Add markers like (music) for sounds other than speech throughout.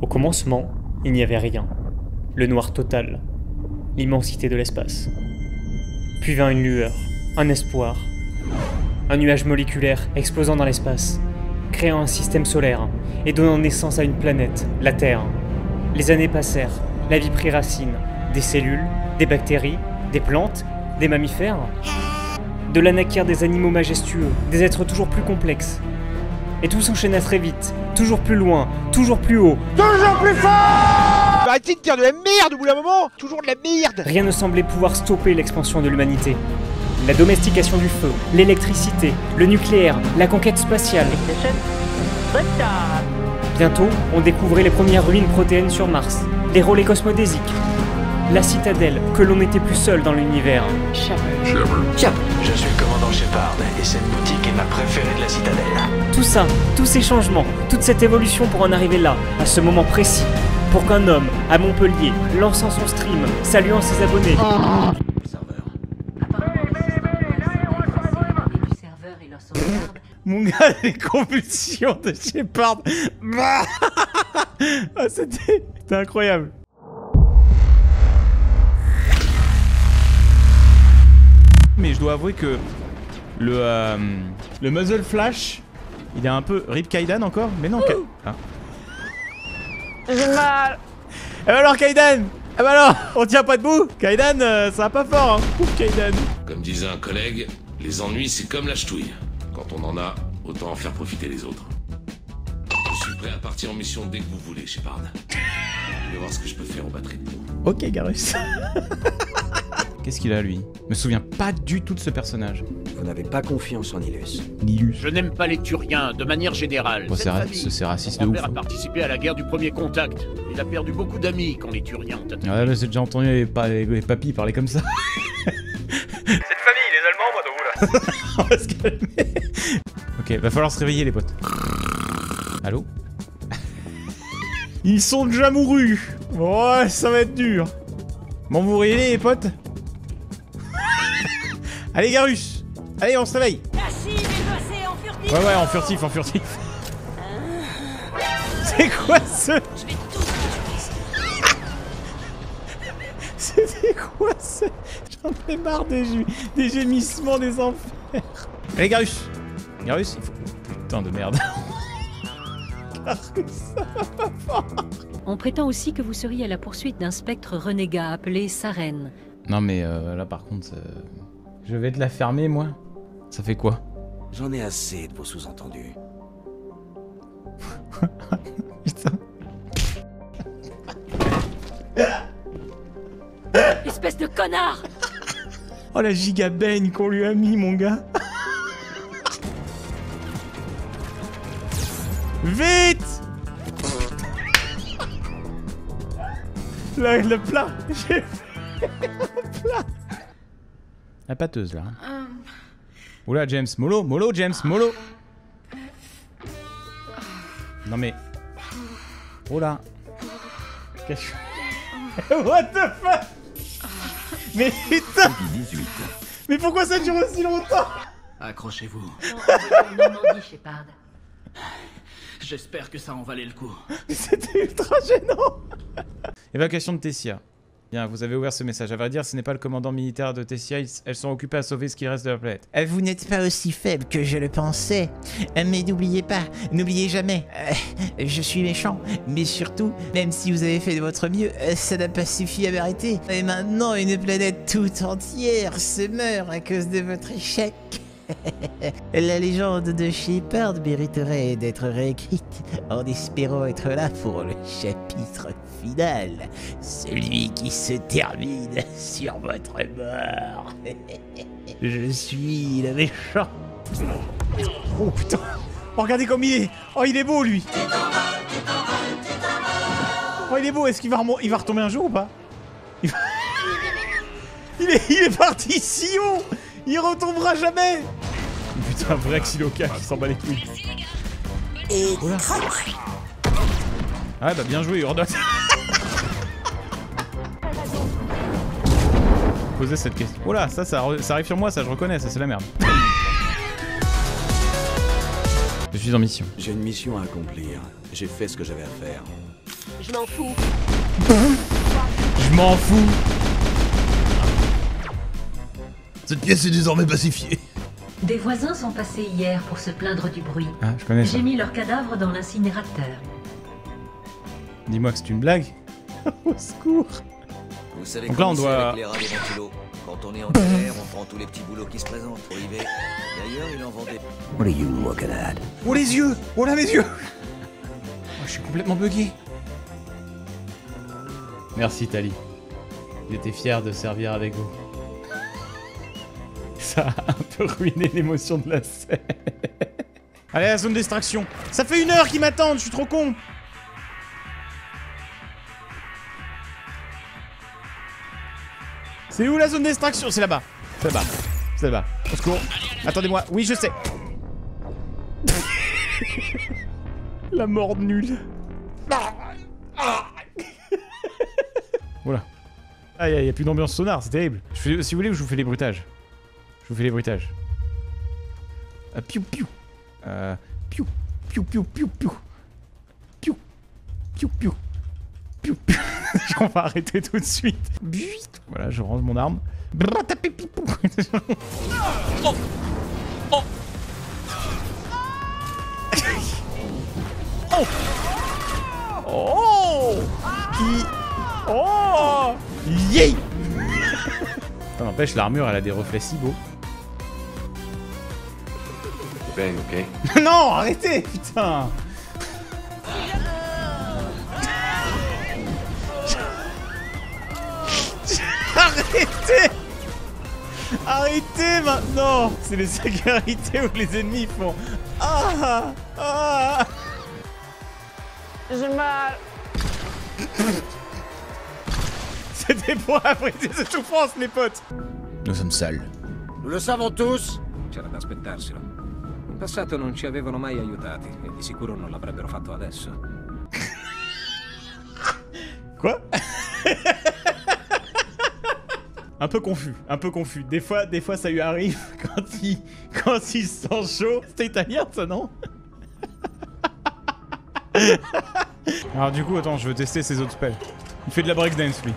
Au commencement, il n'y avait rien. Le noir total. L'immensité de l'espace. Puis vint une lueur, un espoir. Un nuage moléculaire explosant dans l'espace, créant un système solaire et donnant naissance à une planète, la Terre. Les années passèrent, la vie prit racine. Des cellules, des bactéries, des plantes, des mammifères. De là naquirent des animaux majestueux, des êtres toujours plus complexes. Et tout s'enchaîna très vite, toujours plus loin, toujours plus haut. Arrêtez de dire de la merde au bout d'un moment Toujours de la merde Rien ne semblait pouvoir stopper l'expansion de l'humanité. La domestication du feu, l'électricité, le nucléaire, la conquête spatiale. Bientôt, on découvrait les premières ruines protéines sur Mars, les relais cosmodésiques, la citadelle, que l'on n'était plus seul dans l'univers. Je suis le Shepard et cette boutique est ma préférée de la citadelle. Tout ça, tous ces changements, toute cette évolution pour en arriver là, à ce moment précis. Pour qu'un homme, à Montpellier, lançant son stream, saluant ses abonnés, sauvegarde Mon gars, les convulsions de Shepard. Bah ah, c'était c'était incroyable. Mais je dois avouer que le euh, le muzzle flash, il est un peu Rip Kaidan encore, mais non. Ka- ah. J'ai mal. Eh bah alors Kaidan Ah bah alors, on tient pas debout Kaidan, euh, ça va pas fort hein. Ouf, Kaidan. Comme disait un collègue, les ennuis c'est comme la ch'touille. Quand on en a, autant en faire profiter les autres. Je suis prêt à partir en mission dès que vous voulez, Shepard. Je vais voir ce que je peux faire aux batteries de peau. Ok Garus. (laughs) Qu'est-ce qu'il a lui? Je me souviens pas du tout de ce personnage. Vous n'avez pas confiance en Ilus. Nilus. Je n'aime pas les Turiens, de manière générale. Bon, c'est ra- famille, c'est- c'est raciste Mon de père ouf. a participé à la guerre du premier contact. Il a perdu beaucoup d'amis quand les Turiens ont attaqué. Ouais, mais j'ai déjà entendu les, pa- les papis parler comme ça. Cette famille, les Allemands, moi, de vous là (laughs) On va se calmer. Ok, va falloir se réveiller les potes. Allô? Ils sont déjà mourus Ouais, ça va être dur Bon, vous réveillez les potes? Allez Garus Allez, on se réveille Ouais, ouais, en furtif, en furtif. (laughs) C'est quoi ce... C'était (laughs) quoi ce... (laughs) J'en ai marre des, ju- des gémissements des enfers. Allez Garus Garus, il faut... Putain de merde. Garus, ça va pas fort. On prétend aussi que vous seriez à la poursuite d'un spectre renégat appelé Saren. Non mais euh, là par contre... euh, Je vais te la fermer moi. Ça fait quoi? J'en ai assez de vos sous-entendus. Putain. Espèce de connard Oh la giga baigne qu'on lui a mis mon gars. Vite Le, le plat J'ai fait le plat La pâteuse là. Oula James, mollo, mollo James, mollo Non mais... Là Qu'est-ce que... (laughs) What the fuck? Mais putain. Mais pourquoi ça dure aussi longtemps? Accrochez-vous. J'espère que ça en valait le coup. C'était ultra gênant. Évacuation de Tessia. Bien, vous avez ouvert ce message. À vrai dire, ce n'est pas le commandant militaire de Tessia. Elles sont occupées à sauver ce qui reste de la planète. Euh, Vous n'êtes pas aussi faible que je le pensais. Euh, Mais n'oubliez pas, n'oubliez jamais, euh, je suis méchant. Mais surtout, même si vous avez fait de votre mieux, ça n'a pas suffi à m'arrêter. Et maintenant, une planète toute entière se meurt à cause de votre échec. (laughs) La légende de Shepard mériterait d'être réécrite en espérant être là pour le chapitre final, celui qui se termine sur votre mort. (laughs) Je suis le méchant. Oh putain. Oh, regardez comme il est. Oh, il est beau, lui. Oh, il est beau. Est-ce qu'il va, il va retomber un jour ou pas? (laughs) Il est, il est parti si haut. Il retombera jamais Putain, vrai xylocache, il s'en bat les couilles. Oula. Ah bah bien joué, Urdot Posez cette question. Oh là, ça, ça, ça arrive sur moi, ça je reconnais, ça c'est la merde. Je suis en mission. J'ai une mission à accomplir. J'ai fait ce que j'avais à faire. Je m'en fous. Je m'en fous. Cette pièce est désormais pacifiée. Des voisins sont passés hier pour se plaindre du bruit. Ah, je connais ça. J'ai mis leur cadavre dans l'incinérateur. Dis-moi que c'est une blague. (laughs) Au secours. Vous savez Donc là, on doit- avec les rats ventilos Quand on est en galère, on prend tous les petits boulots qui se présentent pour y. D'ailleurs, il en vendait. What are you looking at? Oh les yeux Oh là mes yeux oh, Je suis complètement bugué. Merci Tali. J'étais fier de servir avec vous. (laughs) Ça ruiné l'émotion de la scène. Allez, la zone d'extraction. Ça fait une heure qu'ils m'attendent, je suis trop con. C'est où la zone d'extraction C'est là-bas. C'est là-bas. C'est là-bas. Au secours. Attendez-moi. Oui, je sais. (laughs) La mort nulle. Voilà. Ah, y a, y a plus d'ambiance sonore, c'est terrible. Je fais- si vous voulez, je vous fais les bruitages. Je vous fais les bruitages. Ah, piou piou. Euh, piou piou piou piou piou. Piou piou piou. Piou piou. (laughs) On va arrêter tout de suite. Buit. Voilà, je range mon arme. Oh. Oh. Oh Oh Qui Oh Yay Ça n'empêche, l'armure, elle a des reflets si beaux. Ok? (laughs) non, arrêtez, putain (laughs) Arrêtez Arrêtez maintenant C'est les singularités où les ennemis font Ah Ah J'ai mal. (laughs) C'était pour apprécier cette souffrance, les potes Nous sommes seuls. Lo le savamo tous? In passato non ci avevano mai aiutati e di sicuro non l'avrebbero fatto adesso. Quoi? (laughs) Un peu confus, un peu confus. Des fois, des fois ça lui arrive (laughs) quand il, quand il se sent chaud. C'était italien ça, non? (laughs) Alors du coup, attends, je veux tester ses autres spells. Il fait de la breakdance, lui.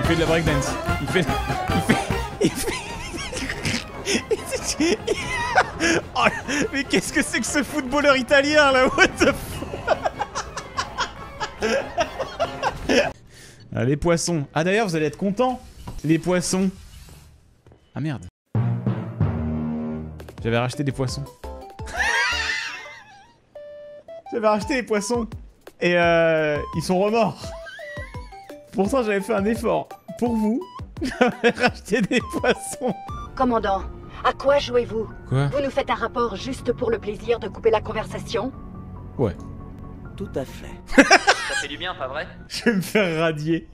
Il fait de la breakdance. Il fait... Il fait... Il (laughs) mais qu'est-ce que c'est que ce footballeur italien, là? What the fuck Ah, les poissons. Ah d'ailleurs, vous allez être contents. Les poissons. Ah merde. J'avais racheté des poissons. (laughs) J'avais racheté des poissons. Et euh, ils sont remords. Pourtant, j'avais fait un effort. Pour vous, (laughs) j'avais racheté des poissons. Commandant, à quoi jouez-vous Quoi Vous nous faites un rapport juste pour le plaisir de couper la conversation Ouais. Tout à fait. (laughs) Ça fait du bien, pas vrai Je vais me faire radier.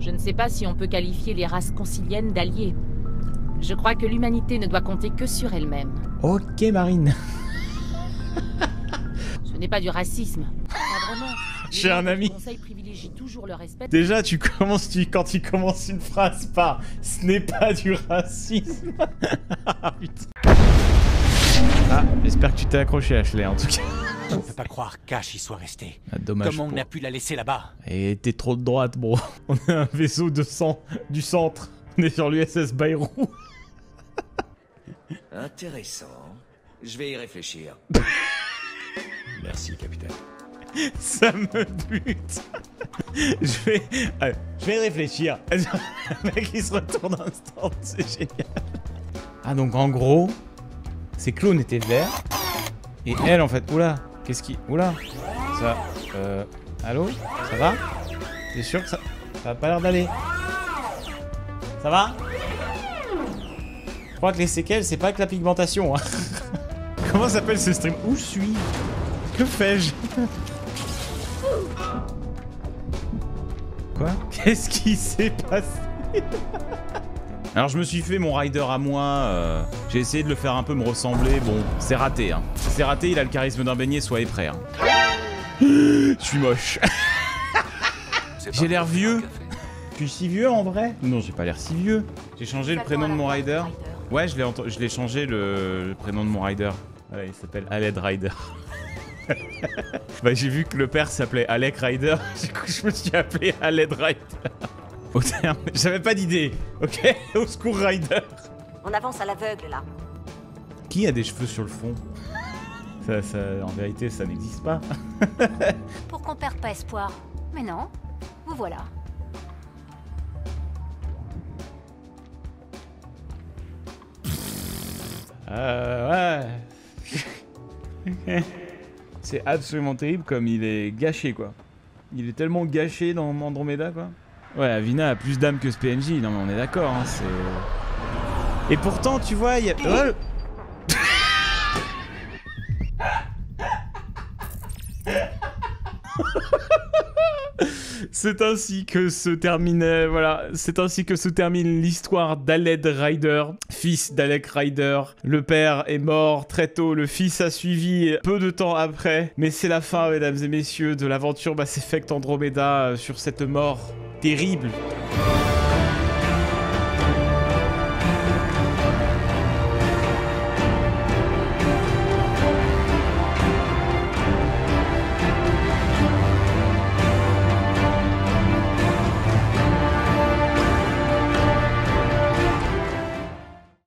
Je ne sais pas si on peut qualifier les races conciliennes d'alliés. Je crois que l'humanité ne doit compter que sur elle-même. Ok, Marine. Ce n'est pas du racisme. Pas vraiment. J'ai un ami. Conseil privilégient toujours le respect. Déjà, tu commences, tu, quand il commence une phrase par « ce n'est pas du racisme (laughs) ». Ah, putain. Ah, j'espère que tu t'es accroché, Ashley, en tout cas. Je ne peux pas croire qu'Ash y soit resté. Ah, dommage Comment on pour- a pu la laisser là-bas? Et t'es trop de droite, bro. (laughs) On est un vaisseau de sang du centre. On est sur l'USS Bayrou. Intéressant. Je vais y réfléchir. (laughs) Merci, capitaine. (laughs) Ça me bute. (laughs) Je vais, allez, je vais réfléchir. (laughs) Le mec, il se retourne un instant, c'est génial. Ah, donc en gros, ces clones étaient verts. Et elle, en fait, oula, qu'est-ce qui. Oula, ça. Euh. Allô Ça va? T'es sûr que ça. Ça a pas l'air d'aller? Ça va? Je crois que les séquelles, c'est pas que la pigmentation. Hein. Comment s'appelle ce stream? Où je suis? Que fais-je? Qu'est-ce qui s'est passé Alors je me suis fait mon rider à moi, euh, j'ai essayé de le faire un peu me ressembler, bon, c'est raté hein. C'est raté, il a le charisme d'un beignet, soyez prêts. Hein. Je suis moche. j'ai l'air vieux. Je suis si vieux en vrai Non, j'ai pas l'air si vieux. J'ai changé le prénom de mon rider. Ouais, je l'ai ent- je l'ai changé le, le prénom de mon rider. Voilà, il s'appelle Aled Rider. Bah j'ai vu que le père s'appelait Alec Ryder, (laughs) du coup je me suis appelé Aled Ryder. (laughs) Au terme, j'avais pas d'idée, ok (laughs) Au secours Ryder. On avance à l'aveugle là. Qui a des cheveux sur le ça, ça, en vérité, ça n'existe pas. Pour qu'on perde pas espoir. Mais non, vous voilà. Euh, ouais. C'est absolument terrible comme il est gâché, quoi. Il est tellement gâché dans Andromeda, quoi. Ouais, Avina a plus d'âme que ce PNJ, non mais on est d'accord, hein, c'est... Et pourtant, tu vois, il y a... Oh C'est ainsi que se termine, voilà, c'est ainsi que se termine l'histoire d'Aled Ryder, fils d'Alec Ryder. Le père est mort très tôt, le fils a suivi peu de temps après, mais c'est la fin, mesdames et messieurs, de l'aventure Mass Effect Andromeda euh, sur cette mort terrible.